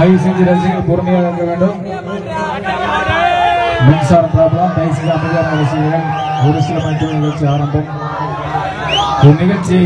நிகழ்ச்சி ரசிகர்கள் பொறுமையாக இருக்க வேண்டும். மின்சார ப்ராப்ளம் தயவுசெய்து அமைதியான ரசிகர்கள் ஒரு சில மணி நிகழ்ச்சி ஆரம்பம். ஒரு நிகழ்ச்சி